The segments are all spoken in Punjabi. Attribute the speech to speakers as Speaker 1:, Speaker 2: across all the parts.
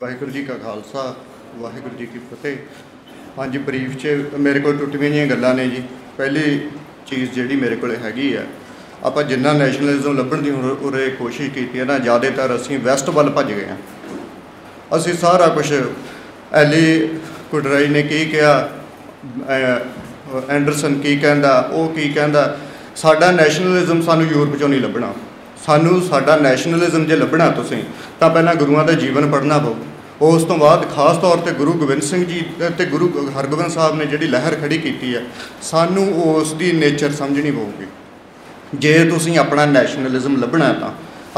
Speaker 1: ਵਾਹਿਗੁਰੂ ਜੀ ਕਾ ਖਾਲਸਾ, ਵਾਹਿਗੁਰੂ ਜੀ ਕੀ ਫਤਿਹ। ਹਾਂਜੀ ਬਰੀਫ 'ਚ ਮੇਰੇ ਕੋਲ ਟੁੱਟਵੀਆਂ ਜਿਹੀਆਂ ਗੱਲਾਂ ਨੇ ਜੀ। ਪਹਿਲੀ ਚੀਜ਼ ਜਿਹੜੀ ਮੇਰੇ ਕੋਲ ਹੈਗੀ ਆ, ਆਪਾਂ ਜਿੰਨਾ ਨੈਸ਼ਨਲਿਜ਼ਮ ਲੱਭਣ ਦੀ ਹੁਣ ਉਰੇ ਕੋਸ਼ਿਸ਼ ਕੀਤੀ ਹੈ ਨਾ, ਜ਼ਿਆਦਾਤਰ ਅਸੀਂ ਵੈਸਟ ਵੱਲ ਭੱਜ ਗਏ ਆ ਅਸੀਂ ਸਾਰਾ ਕੁਝ ਐਲੀ ਕੁਡਰਾਈ ਨੇ ਕੀ ਕਿਹਾ ਐਂਡਰਸਨ ਕੀ ਕਹਿੰਦਾ, ਉਹ ਕੀ ਕਹਿੰਦਾ, ਸਾਡਾ ਨੈਸ਼ਨਲਿਜ਼ਮ ਸਾਨੂੰ ਯੂਰਪ ਚੋਂ ਨਹੀਂ ਲੱਭਣਾ। ਸਾਨੂੰ ਸਾਡਾ ਨੈਸ਼ਨਲਿਜ਼ਮ ਜੇ ਲੱਭਣਾ ਤੁਸੀਂ, ਤਾਂ ਪਹਿਲਾਂ ਗੁਰੂਆਂ ਦਾ ਜੀਵਨ ਪੜ੍ਹਨਾ ਪਊ। ਉਸ ਤੋਂ ਬਾਅਦ ਖਾਸ ਤੌਰ ਤੇ ਗੁਰੂ ਗੋਬਿੰਦ ਸਿੰਘ ਜੀ ਤੇ ਗੁਰੂ ਹਰਗੋਬਿੰਦ ਸਾਹਿਬ ਨੇ ਜਿਹੜੀ ਲਹਿਰ ਖੜੀ ਕੀਤੀ ਹੈ, ਸਾਨੂੰ ਉਸ ਦੀ ਨੇਚਰ ਸਮਝਣੀ ਪਊਗੀ। ਜੇ ਤੁਸੀਂ ਆਪਣਾ ਨੈਸ਼ਨਲਿਜ਼ਮ ਲੱਭਣਾ ਤਾਂ,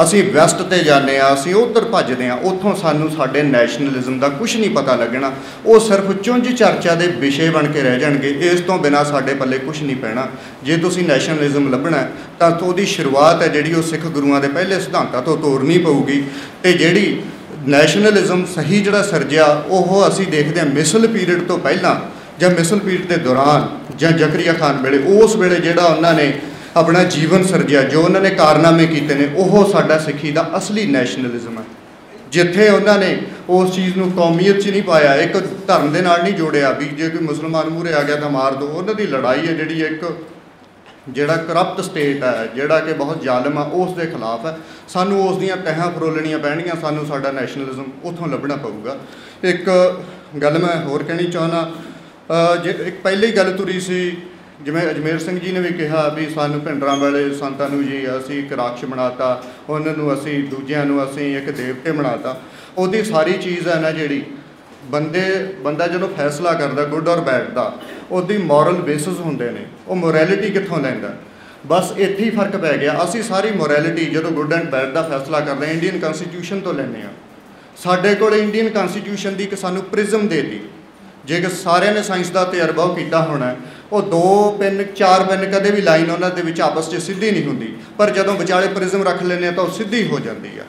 Speaker 1: ਅਸੀਂ ਵੈਸਟ ਤੇ ਜਾਂਦੇ ਆ ਅਸੀਂ ਉਧਰ ਭੱਜਦੇ ਆ ਉੱਥੋਂ ਸਾਨੂੰ ਸਾਡੇ ਨੈਸ਼ਨਲਿਜ਼ਮ ਦਾ ਕੁਝ ਨਹੀਂ ਪਤਾ ਲੱਗਣਾ। ਉਹ ਸਿਰਫ ਚੁੰਝ ਚਰਚਾ ਦੇ ਵਿਸ਼ੇ ਬਣ ਕੇ ਰਹਿ ਜਾਣਗੇ, ਇਸ ਤੋਂ ਬਿਨਾ ਸਾਡੇ ਪੱਲੇ ਕੁਝ ਨਹੀਂ ਪੈਣਾ। ਜੇ ਤੁਸੀਂ ਨੈਸ਼ਨਲਿਜ਼ਮ ਲੱਭਣਾ ਤਾਂ ਉਹਦੀ ਸ਼ੁਰੂਆਤ ਹੈ ਜਿਹੜੀ ਉਹ ਸਿੱਖ ਗੁਰੂਆਂ ਦੇ ਪਹਿਲੇ ਸਿਧਾਂਤਾਂ ਤੋਂ ਤੋਰਨੀ ਪਊਗੀ। ਤੇ ਜਿਹੜੀ ਨੈਸ਼ਨਲਿਜ਼ਮ ਸਹੀ ਜਿਹੜਾ ਸਿਰਜਿਆ, ਉਹ ਅਸੀਂ ਦੇਖਦੇ ਹਾਂ ਮਿਸਲ ਪੀਰੀਅਡ ਤੋਂ ਪਹਿਲਾਂ ਜਾਂ ਮਿਸਲ ਪੀਰੀਅਡ ਦੇ ਦੌਰਾਨ ਜਾਂ ਜ਼ਕਰੀਆ ਖਾਨ ਵੇਲੇ, ਉਸ ਵੇਲੇ ਜਿਹੜਾ ਉਹਨਾਂ ਨੇ ਆਪਣਾ ਜੀਵਨ ਸਿਰਜਿਆ, ਜੋ ਉਹਨਾਂ ਨੇ ਕਾਰਨਾਮੇ ਕੀਤੇ ਨੇ, ਉਹ ਸਾਡਾ ਸਿੱਖੀ ਦਾ ਅਸਲੀ ਨੈਸ਼ਨਲਿਜ਼ਮ ਹੈ। ਜਿੱਥੇ ਉਹਨਾਂ ਨੇ ਉਸ ਚੀਜ਼ ਨੂੰ ਕੌਮੀਅਤ 'ਚ ਨਹੀਂ ਪਾਇਆ, ਇੱਕ ਧਰਮ ਦੇ ਨਾਲ ਨਹੀਂ ਜੋੜਿਆ, ਵੀ ਜੇ ਕੋਈ ਮੁਸਲਮਾਨ ਮੂਹਰੇ ਆ ਗਿਆ ਤਾਂ ਮਾਰ ਦੋ, ਉਹਨਾਂ ਦੀ ਲੜਾਈ ਹੈ ਜਿਹੜੀ ਇੱਕ ਜਿਹੜਾ ਕਰਪਟ ਸਟੇਟ ਹੈ, ਜਿਹੜਾ ਕਿ ਬਹੁਤ ਜ਼ਾਲਮ ਆ, ਉਸ ਦੇ ਖਿਲਾਫ ਹੈ। ਸਾਨੂੰ ਉਸ ਦੀਆਂ ਤਹਾਂ ਫਰੋਲਣੀਆਂ ਪੈਣਗੀਆਂ, ਸਾਨੂੰ ਸਾਡਾ ਨੈਸ਼ਨਲਿਜ਼ਮ ਉੱਥੋਂ ਲੱਭਣਾ ਪਊਗਾ। ਇੱਕ ਗੱਲ ਮੈਂ ਹੋਰ ਕਹਿਣੀ ਚਾਹੁੰਦਾ ਜੇ ਇੱਕ ਪਹਿਲੀ ਗੱਲ ਤੁਰੀ ਸੀ, ਜਿਵੇਂ ਅਜਮੇਰ ਸਿੰਘ ਜੀ ਨੇ ਵੀ ਕਿਹਾ ਵੀ ਸਾਨੂੰ ਭਿੰਡਰਾਂ ਵਾਲੇ ਸੰਤਾਂ ਨੂੰ ਜੀ ਅਸੀਂ ਇੱਕ ਰਾਖਸ਼ ਬਣਾਤਾ, ਉਹਨਾਂ ਨੂੰ ਅਸੀਂ ਦੂਜਿਆਂ ਨੂੰ ਅਸੀਂ ਇੱਕ ਦੇਵਤੇ ਬਣਾਤਾ। ਉਹਦੀ ਸਾਰੀ ਚੀਜ਼ ਹੈ ਨਾ ਜਿਹੜੀ ਬੰਦੇ, ਬੰਦਾ ਜਦੋਂ ਫੈਸਲਾ ਕਰਦਾ ਗੁੱਡ ਔਰ ਬੈਡ ਦਾ, ਉਹਦੀ ਮੋਰਲ ਬੇਸਿਸ ਹੁੰਦੇ ਨੇ, ਉਹ ਮੋਰੈਲਿਟੀ ਕਿੱਥੋਂ ਲੈਂਦਾ? ਬਸ ਇੱਥੇ ਹੀ ਫ਼ਰਕ ਪੈ ਗਿਆ, ਅਸੀਂ ਸਾਰੀ ਮੋਰੈਲਿਟੀ ਜਦੋਂ ਗੁੱਡ ਐਂਡ ਬੈਡ ਦਾ ਫੈਸਲਾ ਕਰਦੇ ਹਾਂ, ਇੰਡੀਅਨ ਕਨਸਟੀਟਿਊਸ਼ਨ ਤੋਂ ਲੈਂਦੇ ਹਾਂ। ਸਾਡੇ ਕੋਲ ਇੰਡੀਅਨ ਕਨਸਟੀਟਿਊਸ਼ਨ ਦੀ ਇੱਕ ਸਾਨੂੰ ਪ੍ਰਿਜ਼ਮ ਦੇਤੀ। ਜੇ ਕਿ ਸਾਰਿਆਂ ਨੇ ਸਾਇੰਸ ਦਾ ਤਜਰਬਾ ਉਹ ਕੀਤਾ ਹੋਣਾ, ਉਹ ਦੋ ਪੈਨ, ਚਾਰ ਪੈਨ ਕਦੇ ਵੀ ਲਾਈਨ ਉਹਨਾਂ ਦੇ ਵਿੱਚ ਆਪਸ 'ਚ ਸਿੱਧੀ ਨਹੀਂ ਹੁੰਦੀ, ਪਰ ਜਦੋਂ ਵਿਚਾਲੇ ਪ੍ਰਿਜ਼ਮ ਰੱਖ ਲੈਂਦੇ ਆ ਤਾਂ ਉਹ ਸਿੱਧੀ ਹੋ ਜਾਂਦੀ ਆ।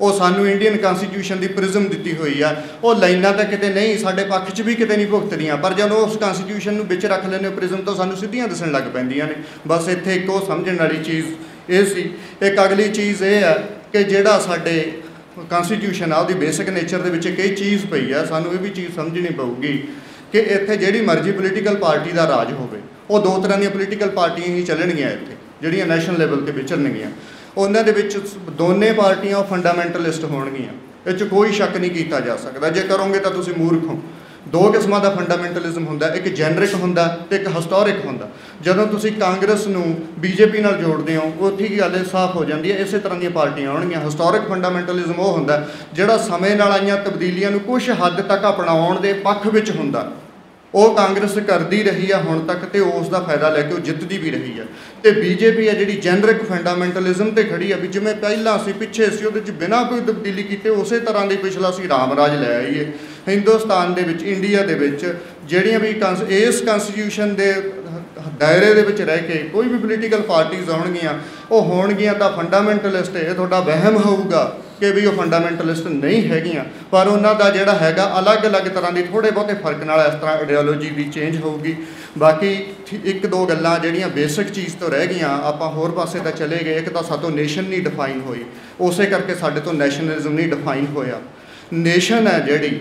Speaker 1: ਉਹ ਸਾਨੂੰ ਇੰਡੀਅਨ ਕਨਸਟੀਟਿਊਸ਼ਨ ਦੀ ਪ੍ਰਿਜ਼ਮ ਦਿੱਤੀ ਹੋਈ ਆ। ਉਹ ਲਾਈਨਾਂ ਤਾਂ ਕਿਤੇ ਨਹੀਂ, ਸਾਡੇ ਪੱਖ 'ਚ ਵੀ ਕਿਤੇ ਨਹੀਂ ਭੁਗਤਦੀਆਂ, ਪਰ ਜਦੋਂ ਉਸ ਕਨਸਟੀਟਿਊਸ਼ਨ ਨੂੰ ਵਿੱਚ ਰੱਖ ਲੈਂਦੇ ਹੋ, ਪ੍ਰਿਜ਼ਮ ਤਾਂ ਸਾਨੂੰ ਸਿੱਧੀਆਂ ਦਿਸਣ ਲੱਗ ਪੈਂਦੀਆਂ ਨੇ। ਬਸ ਇੱਥੇ ਇੱਕ ਉਹ ਸਮਝਣ ਵਾਲੀ ਚੀਜ਼ ਇਹ ਸੀ। ਇੱਕ ਅਗਲੀ ਚੀਜ਼ ਇਹ ਹੈ ਕਿ ਜਿਹੜਾ ਸਾਡੇ ਕਨਸਟੀਟਿਊਸ਼ਨ ਆ, ਉਹਦੀ ਬੇਸਿਕ ਨੇਚਰ ਦੇ ਵਿੱਚ ਕਈ ਚੀਜ਼ ਪਈ ਆ, ਸਾਨੂੰ ਇਹ ਵੀ ਚੀਜ਼ ਸਮਝਣੀ ਪਊਗੀ ਕਿ ਇੱਥੇ ਜਿਹੜੀ ਮਰਜ਼ੀ ਪੋਲੀਟੀਕਲ ਪਾਰਟੀ ਦਾ ਰਾਜ ਹੋਵੇ, ਉਹ ਦੋ ਤਰ੍ਹਾਂ ਦੀਆਂ ਪੋਲੀਟੀਕਲ ਪਾਰਟੀਆਂ ਹੀ ਚੱਲਣਗੀਆਂ ਇੱਥੇ, ਜਿਹੜੀਆਂ ਨੈਸ਼ਨਲ ਲੈਵਲ ਤੇ ਵਿਚਰਨਗੀਆਂ। ਉਹਨਾਂ ਦੇ ਵਿੱਚ ਦੋਨੇ ਪਾਰਟੀਆਂ ਉਹ ਫੰਡਾਮੈਂਟਲਿਸਟ ਹੋਣਗੀਆਂ। ਇਹ 'ਚ ਕੋਈ ਸ਼ੱਕ ਨਹੀਂ ਕੀਤਾ ਜਾ ਸਕਦਾ। ਜੇ ਕਰੋਗੇ ਤਾਂ ਤੁਸੀਂ ਮੂਰਖ ਹੋ। ਦੋ ਕਿਸਮਾਂ ਦਾ ਫੰਡਾਮੈਂਟਲਿਜ਼ਮ ਹੁੰਦਾ। ਇੱਕ ਜੈਨਰਿਕ ਹੁੰਦਾ ਤੇ ਇੱਕ ਹਿਸਟੋਰਿਕ ਹੁੰਦਾ। ਜਦੋਂ ਤੁਸੀਂ ਕਾਂਗਰਸ ਨੂੰ ਬੀਜੇਪੀ ਨਾਲ ਜੋੜਦੇ ਹੋ, ਉੱਥੇ ਹੀ ਗੱਲ ਸਾਫ਼ ਹੋ ਜਾਂਦੀ ਹੈ। ਇਸੇ ਤਰ੍ਹਾਂ ਦੀਆਂ ਪਾਰਟੀਆਂ ਆਉਣਗੀਆਂ। ਹਿਸਟੋਰਿਕ ਫੰਡਾਮੈਂਟਲਿਜ਼ਮ ਉਹ ਹੁੰਦਾ ਜਿਹੜਾ ਸਮੇਂ ਨਾਲ ਆਈਆਂ ਤਬਦੀਲੀਆਂ ਨੂੰ ਕੁਝ ਹੱਦ ਤੱਕ ਅਪਣਾਉਣ ਦੇ ਪੱਖ ਵਿੱਚ ਹੁੰਦਾ। ਉਹ ਕਾਂਗਰਸ ਕਰਦੀ ਰਹੀ ਆ ਹੁਣ ਤੱਕ ਤੇ ਉਸ ਦਾ ਫਾਇਦਾ ਲੈ ਕੇ ਉਹ ਜਿੱਤਦੀ ਵੀ ਰਹੀ ਆ। ਤੇ ਬੀਜੇਪੀ ਆ ਜਿਹੜੀ ਜੈਨਰਿਕ ਫੰਡਾਮੈਂਟਲਿਜ਼ਮ ਤੇ ਖੜੀ ਆ ਵੀ ਜਿਵੇਂ ਪਹਿਲਾਂ ਸੀ ਪਿੱਛੇ ਸੀ, ਉਹਦੇ ਚ ਬਿਨਾਂ ਕੋਈ ਤਬਦੀਲੀ ਕੀਤੇ ਉਸੇ ਤਰ੍ਹਾਂ ਦੀ ਪਿਛਲਾ ਸੀ ਰਾਮ ਰਾਜ ਲੈ ਆਈਏ। ਹਿੰਦੁਸਤਾਨ ਦੇ ਵਿੱਚ, ਇੰਡੀਆ ਦੇ ਵਿੱਚ ਜਿਹੜੀਆਂ ਵੀ ਕੰਸ- ਇਸ ਕਨਸਟੀਟਿਊਸ਼ਨ ਦੇ ਦਾਇਰੇ ਦੇ ਵਿੱਚ ਰਹਿ ਕੇ ਕੋਈ ਵੀ ਪੋਲੀਟੀਕਲ ਪਾਰਟੀਆਂ ਆਉਣਗੀਆਂ, ਉਹ ਹੋਣਗੀਆਂ ਤਾਂ ਫੰਡਾਮੈਂਟਲਿਸਟ ਇਹ ਤੁਹਾਡਾ ਵਹਿਮ ਹੋਊਗਾ। ਕਿ ਵੀ ਉਹ ਫੰਡਾਮੈਂਟਲਿਸਟ ਨਹੀਂ ਹੈਗੀਆਂ, ਪਰ ਉਹਨਾਂ ਦਾ ਜਿਹੜਾ ਹੈਗਾ ਅਲੱਗ-ਅਲੱਗ ਤਰ੍ਹਾਂ ਦੀ ਥੋੜੇ ਬਹੁਤੇ ਫ਼ਰਕ ਨਾਲ ਇਸ ਤਰ੍ਹਾਂ ਆਈਡੀਓਲੋਜੀ ਵੀ ਚੇਂਜ ਹੋਊਗੀ। ਬਾਕੀ ਇੱਕ ਦੋ ਗੱਲਾਂ ਜਿਹੜੀਆਂ ਬੇਸਿਕ ਚੀਜ਼ ਤੋਂ ਰਹਿ ਗਈਆਂ, ਆਪਾਂ ਹੋਰ ਪਾਸੇ ਤਾਂ ਚਲੇ ਗਏ, ਇੱਕ ਤਾਂ ਸਾਤੋਂ ਨੇਸ਼ਨ ਨਹੀਂ ਡਿਫਾਈਨ ਹੋਈ, ਉਸੇ ਕਰਕੇ ਸਾਡੇ ਤੋਂ ਨੈਸ਼ਨਲਿਜ਼ਮ ਨਹੀਂ ਡਿਫਾਈਨ ਹੋਇਆ। ਨੇਸ਼ਨ ਹੈ ਜਿਹੜੀ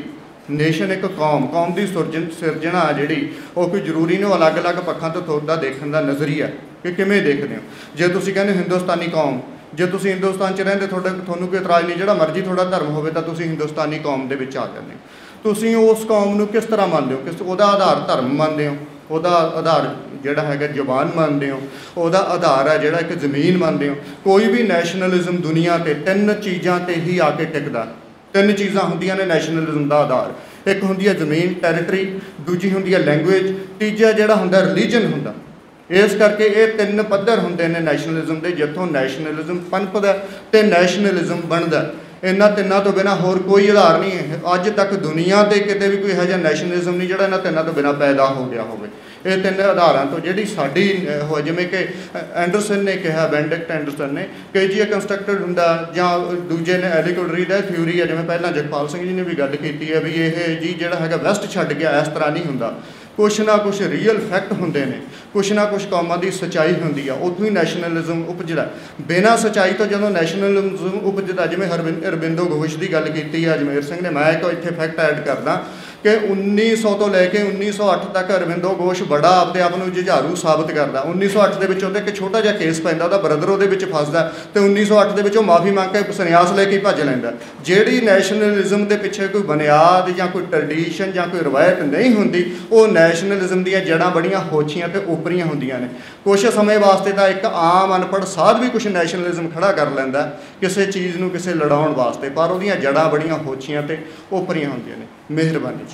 Speaker 1: ਨੇਸ਼ਨ ਇੱਕ ਕੌਮ ਕੌਮ ਦੀ ਸੁਰਜਣ, ਸਿਰਜਣਾ ਆ ਜਿਹੜੀ, ਉਹ ਕੋਈ ਜ਼ਰੂਰੀ ਨਹੀਂ ਅਲੱਗ-ਅਲੱਗ ਪੱਖਾਂ ਤੋਂ ਤੁਹਾਡਾ ਦੇਖਣ ਦਾ ਨਜ਼ਰੀਆ ਕਿ ਕਿਵੇਂ ਦੇਖਦੇ ਹੋ? ਜੇ ਤੁਸੀਂ ਕਹਿੰਦੇ ਹੋ ਹਿੰਦੁਸਤਾਨੀ ਕੌਮ ਜੇ ਤੁਸੀਂ ਹਿੰਦੁਸਤਾਨ 'ਚ ਰਹਿੰਦੇ, ਤੁਹਾਡਾ, ਤੁਹਾਨੂੰ ਕੋਈ ਇਤਰਾਜ਼ ਨਹੀਂ, ਜਿਹੜਾ ਮਰਜ਼ੀ ਤੁਹਾਡਾ ਧਰਮ ਹੋਵੇ, ਤਾਂ ਤੁਸੀਂ ਹਿੰਦੁਸਤਾਨੀ ਕੌਮ ਦੇ ਵਿੱਚ ਆ ਜਾਂਦੇ ਹੋ। ਤੁਸੀਂ ਉਸ ਕੌਮ ਨੂੰ ਕਿਸ ਤਰ੍ਹਾਂ ਮੰਨਦੇ ਹੋ? ਕਿਸ, ਉਹਦਾ ਆਧਾਰ ਧਰਮ ਮੰਨਦੇ ਹੋ? ਉਹਦਾ ਆਧਾਰ ਜਿਹੜਾ ਹੈਗਾ ਜ਼ਬਾਨ ਮੰਨਦੇ ਹੋ? ਉਹਦਾ ਆਧਾਰ ਹੈ ਜਿਹੜਾ ਇੱਕ ਜ਼ਮੀਨ ਮੰਨਦੇ ਹੋ? ਕੋਈ ਵੀ ਨੈਸ਼ਨਲਿਜ਼ਮ ਦੁਨੀਆ ਤੇ ਤਿੰਨ ਚੀਜ਼ਾਂ ਤੇ ਹੀ ਆ ਕੇ ਟਿਕਦਾ। ਤਿੰਨ ਚੀਜ਼ਾਂ ਹੁੰਦੀਆਂ ਨੇ ਨੈਸ਼ਨਲਿਜ਼ਮ ਦਾ ਆਧਾਰ। ਇੱਕ ਹੁੰਦੀ ਹੈ ਜ਼ਮੀਨ, ਟੈਰੀਟਰੀ, ਦੂਜੀ ਹੁੰਦੀ ਹੈ ਲੈਂਗੁਏਜ, ਤੀਜਾ ਜਿਹੜਾ ਹੁੰਦਾ ਰਿਲੀਜਨ ਹੁੰਦਾ। ਇਸ ਕਰਕੇ ਇਹ ਤਿੰਨ ਪੱਧਰ ਹੁੰਦੇ ਨੇ ਨੈਸ਼ਨਲਿਜ਼ਮ ਦੇ, ਜਿੱਥੋਂ ਨੈਸ਼ਨਲਿਜ਼ਮ ਪਨਪਦਾ ਤੇ ਨੈਸ਼ਨਲਿਜ਼ਮ ਬਣਦਾ ਇਹਨਾਂ ਤਿੰਨਾਂ ਤੋਂ ਬਿਨਾ ਹੋਰ ਕੋਈ ਆਧਾਰ ਨਹੀਂ ਹੈ। ਅੱਜ ਤੱਕ ਦੁਨੀਆ ਤੇ ਕਿਤੇ ਵੀ ਕੋਈ ਇਹੋ ਜਿਹਾ ਨੈਸ਼ਨਲਿਜ਼ਮ ਨਹੀਂ ਜਿਹੜਾ ਇਹਨਾਂ ਤਿੰਨਾਂ ਤੋਂ ਬਿਨਾ ਪੈਦਾ ਹੋ ਗਿਆ ਹੋਵੇ। ਇਹ ਤਿੰਨ ਆਧਾਰਾਂ ਤੋਂ ਜਿਹੜੀ ਸਾਡੀ ਹੋ ਜਿਵੇਂ ਕਿ ਐਂਡਰਸਨ ਨੇ ਕਿਹਾ, ਬੈਂਡਿਕਟ ਐਂਡਰਸਨ ਨੇ, ਕਿ ਜੀ ਇਹ ਕੰਸਟਰਕਟਡ ਹੁੰਦਾ, ਜਾਂ ਦੂਜੇ ਨੇ ਐਲੀਕੋਡਰੀ ਦਾ ਥਿਊਰੀ ਹੈ, ਜਿਵੇਂ ਪਹਿਲਾਂ ਜਗਪਾਲ ਸਿੰਘ ਜੀ ਨੇ ਵੀ ਗੱਲ ਕੀਤੀ ਹੈ ਵੀ ਇਹ ਜੀ ਜਿਹੜਾ ਹੈਗਾ ਵੈਸਟ ਛੱਡ ਗਿਆ, ਇਸ ਤਰ੍ਹਾਂ ਨਹੀਂ ਹੁੰਦਾ। ਕੁਛ ਨਾ ਕੁਛ ਰੀਅਲ ਫੈਕਟ ਹੁੰਦੇ ਨੇ, ਕੁਛ ਨਾ ਕੁਛ ਕੌਮਾਂ ਦੀ ਸਚਾਈ ਹੁੰਦੀ ਆ ਉਦੋਂ ਹੀ ਨੈਸ਼ਨਲਿਜ਼ਮ ਉਪਜਦਾ। ਬਿਨਾਂ ਸਚਾਈ ਤੋਂ ਜਦੋਂ ਨੈਸ਼ਨਲਿਜ਼ਮ ਉਪਜਦਾ, ਜਿਵੇਂ ਹਰਵਿੰਦ ਅਰਬਿੰਦੋ ਘੋਸ਼ ਦੀ ਗੱਲ ਕੀਤੀ ਆ, ਅਜਮੇਰ ਸਿੰਘ ਨੇ, ਮੈਂ ਇੱਕ ਇੱਥੇ ਫੈਕਟ ਐਡ ਕਰਦਾ ਕਿ 1900 ਤੋਂ ਲੈ ਕੇ 1908 ਤੱਕ ਅਰਵਿੰਦੋ ਘੋਸ਼ ਬੜਾ ਆਪਦੇ ਆਪ ਨੂੰ ਜੁਝਾਰੂ ਸਾਬਤ ਕਰਦਾ। 1908 ਦੇ ਵਿੱਚ ਉਹਦੇ ਇੱਕ ਛੋਟਾ ਜਿਹਾ ਕੇਸ ਪੈਂਦਾ, ਉਹਦਾ ਬ੍ਰਦਰ ਉਹਦੇ ਵਿੱਚ ਫਸਦਾ ਤੇ 1908 ਦੇ ਵਿੱਚ ਉਹ ਮਾਫੀ ਮੰਗ ਕੇ ਸੰਨਿਆਸ ਲੈ ਕੇ ਹੀ ਭੱਜ ਲੈਂਦਾ। ਜਿਹੜੀ ਨੈਸ਼ਨਲਿਜ਼ਮ ਦੇ ਪਿੱਛੇ ਕੋਈ ਬੁਨਿਆਦ ਜਾਂ ਕੋਈ ਟ੍ਰੈਡੀਸ਼ਨ ਜਾਂ ਕੋਈ ਰਵਾਇਤ ਨਹੀਂ ਹੁੰਦੀ, ਉਹ ਨੈਸ਼ਨਲਿਜ਼ਮ ਦੀਆਂ ਜੜ੍ਹਾਂ ਬੜੀਆਂ ਹੋਛੀਆਂ ਤੇ ਉਪਰੀਆਂ ਹੁੰਦੀਆਂ ਨੇ। ਕੁਝ ਸਮੇਂ ਵਾਸਤੇ ਤਾਂ ਇੱਕ ਆਮ ਅਨਪੜ੍ਹ ਸਾਧ ਵੀ ਕੁਝ ਨੈਸ਼ਨਲਿਜ਼ਮ ਖੜਾ ਕਰ ਲੈਂਦਾ, ਕਿਸੇ ਚੀਜ਼ ਨੂੰ ਕਿਸੇ ਲੜਾਉਣ ਵਾਸਤੇ, ਪਰ ਉਹਦੀਆਂ ਜੜ੍ਹਾਂ ਬੜੀਆਂ ਹੋਛੀਆਂ ਤੇ ਉਪਰੀਆਂ ਹੁੰਦੀਆਂ ਨੇ। ਮਿਹਰਬਾਨੀ